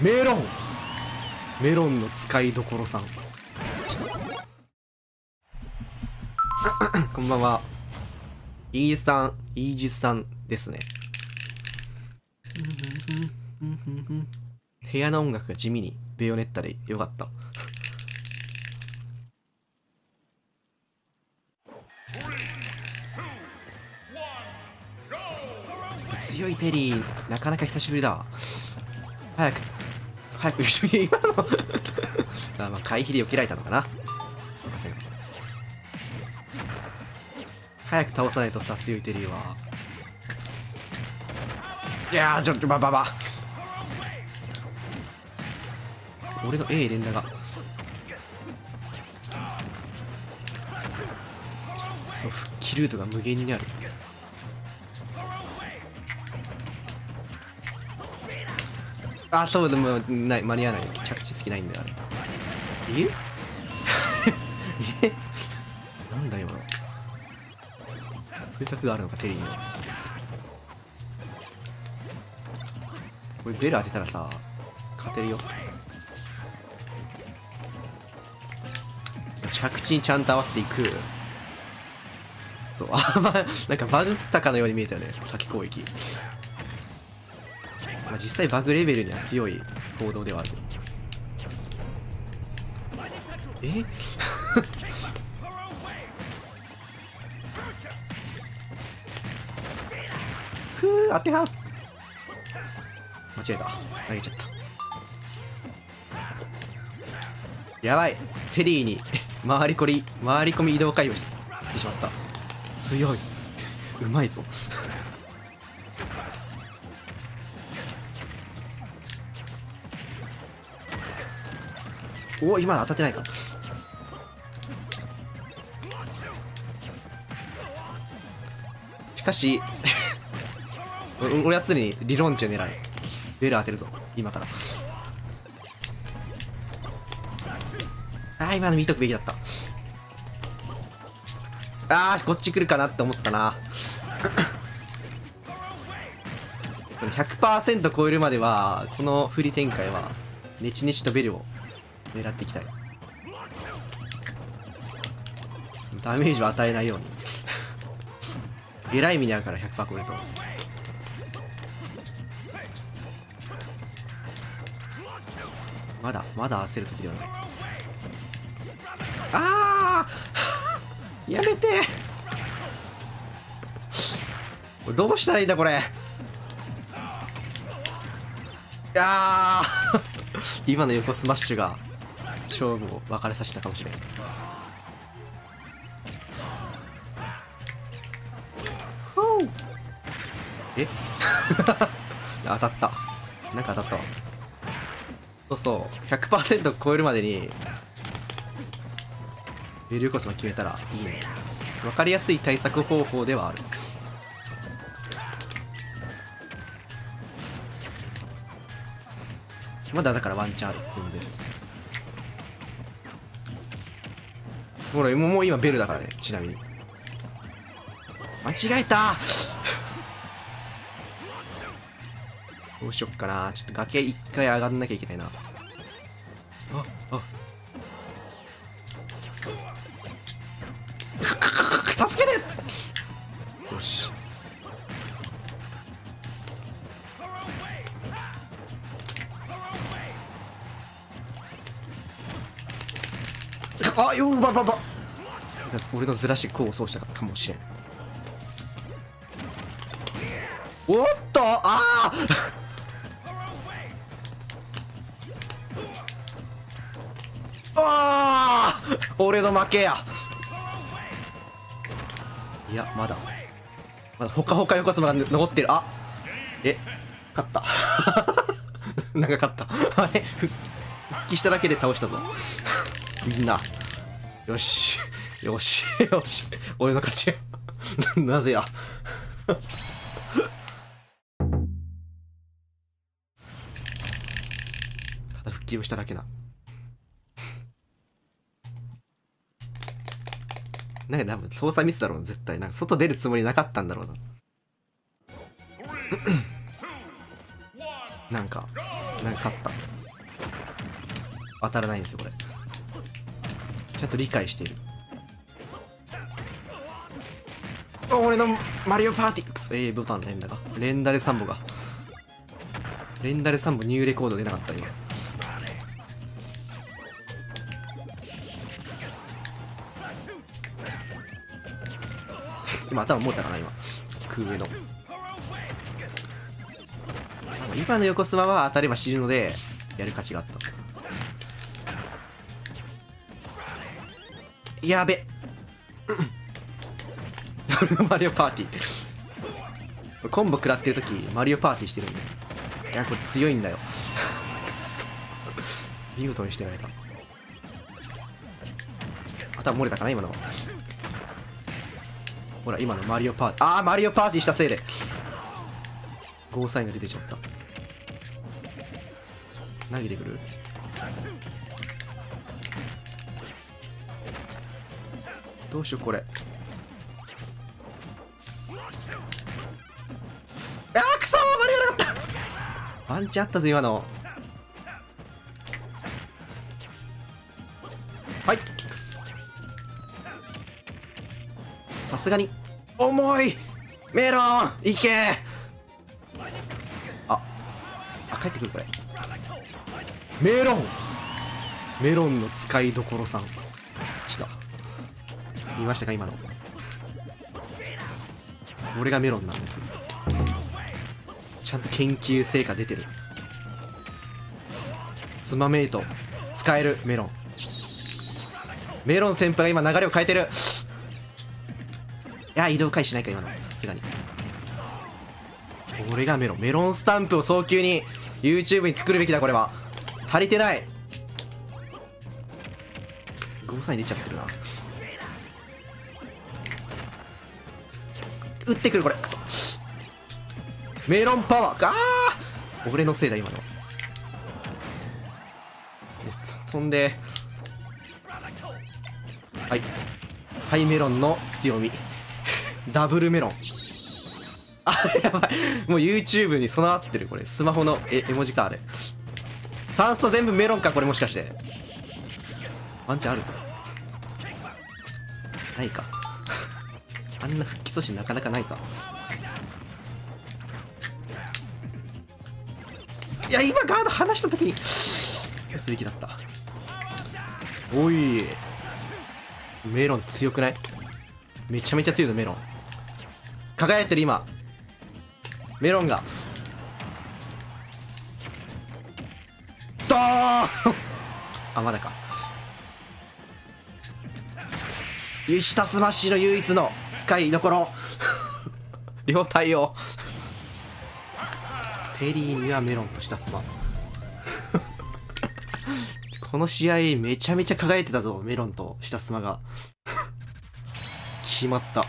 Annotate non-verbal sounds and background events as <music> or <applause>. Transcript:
メロン。メロンの使いどころさん。<coughs> こんばんは。イーさんイージスさんですね。部屋の音楽が地味にベヨネッタでよかった。<laughs> 強いテリーなかなか久しぶりだ。早く早く今の <laughs> あまあ回避で避けられたのかな。すいません。早く倒さないとさ強いテリーは。いやーちょっとばばば俺の A 連打が。そう復帰ルートが無限にある。あそうでもない間に合わない。着地好きないんだよあれ。え？<laughs> え？なんだ今の。風格があるのかテリーにはこれベル当てたらさ勝てるよ。着地にちゃんと合わせていく。そうあまなんかバグったかのように見えたよね先攻撃。まあ実際バグレベルには強い行動ではある。え？<laughs> ふう当ては間違えた。投げちゃった。やばい。テリーに <laughs> 回りこり回り込み移動回避してしまった。強い。うまいぞ。おお今の当たってないか。しかし俺は常に理論値を狙いベル当てるぞ今から。ああ今の見とくべきだった。あーこっち来るかなって思ったな。<laughs> 100%超えるまではこの振り展開はネチネチとベルを狙っていきたい。ダメージを与えないように。<laughs> えらい目に遭うから100%超えると。まだまだ焦る時ではない。ああ <laughs> やめて！<laughs> どうしたらいいんだこれ？あー！今の横スマッシュが。勝負を分かれさせたかもしれん。え？<laughs> 当たった。なんか当たったわ。そうそう。100%超えるまでにベルコスも決めたらいいね。分かりやすい対策方法ではある。まだだからワンチャンある全然ほらもう今ベルだからねちなみに。間違えた。どうしよっかな。ちょっと崖一回上がんなきゃいけないな。ああ。あよばばば。俺のずらし功を奏したかもしれん。おっとああああ俺の負けや。いやまだ。まだほかほか横綱が残ってる。あえ勝った。<laughs> なんか勝った。あれ復帰しただけで倒したぞみんな。よし。よし。よし。俺の勝ち。や <laughs> なぜや。<laughs> ただ復帰をしただけななんか多分操作ミスだろうな絶対。なんか外出るつもりなかったんだろうな。<coughs> なんかなんか勝った。当たらないんですよこれちゃんと理解している俺のマリオパーティーくそ A ボタン連打が。連打で3本が。連打で3本ニューレコード出なかった今。今頭持ったかな今。空上の。今の横スマは当たれば死ぬのでやる価値があった。やべ。マリオパーティー。コンボ食らってる時マリオパーティーしてるんでいやこれ強いんだよ。<laughs> 見事にしてられた頭漏れたかな今のほら今のマリオパーティー。ああマリオパーティーしたせいで。ゴーサインが出てちゃった。投げてくる。どうしようこれ。あーくそマリオなかった。ワンチャンあったぞ今の。はいくそ。さすがに。重い。メロンいけ。ああ帰ってくるこれ。メロン。メロンの使いどころさん。来た。見ましたか今の。これがメロンなんです。ちゃんと研究成果出てる。ツマメイト使えるメロン。メロン先輩が今流れを変えてる。いや移動回避しないか今の。さすがに。これがメロン。メロンスタンプを早急に YouTube に作るべきだこれは。足りてない。ゴーサイン出ちゃってるな。打ってくるこれ。メロンパワー。あー！俺のせいだ今の。は飛んで。はい。ハイメロンの強み。<laughs> ダブルメロン。あやばい。もう YouTube に備わってるこれ。スマホの絵絵文字かあれサンスト全部メロンかこれもしかして。ワンチャンあるぞ。ないか。あんな復帰阻止なかなかないか。いや今ガード離した時に打つべきだった。おい。メロン強くない？めちゃめちゃ強いのメロン。輝いてる今。メロンが。ドーン！<laughs> あまだか。下スマッシュの唯一の。使いどころ。<laughs> 両対応。テリーにはメロンと下スマこの試合めちゃめちゃ輝いてたぞメロンと下スマが。<laughs> 決まった。